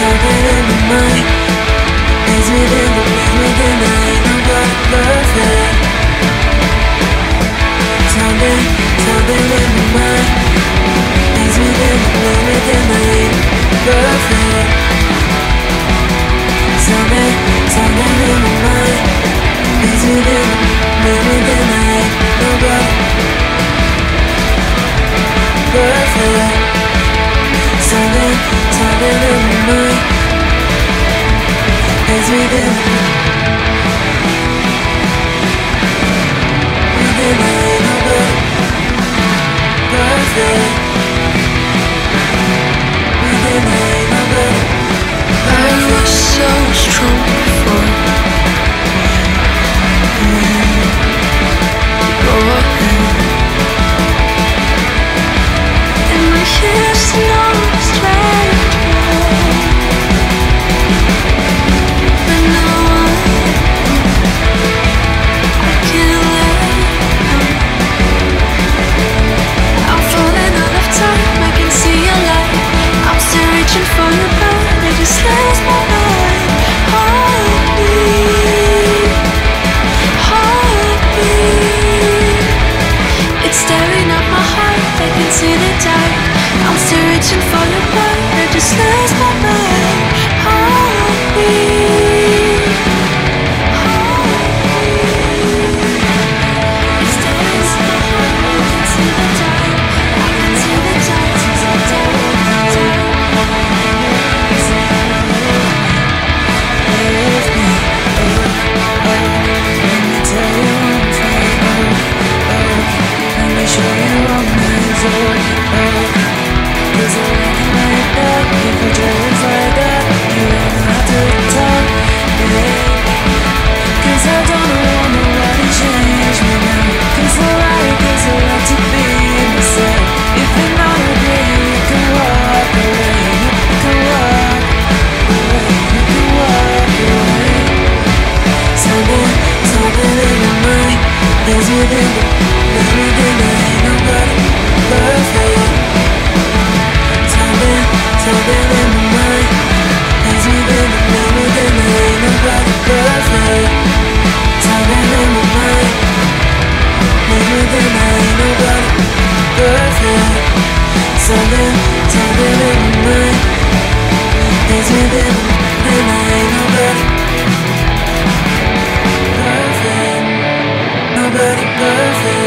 Something, something in my mind. Is within the dark. I'm still reaching for your heart I just lost my mind. Lord. something, something in my mind There's within, and I ain't nobody Perfect, nobody perfect.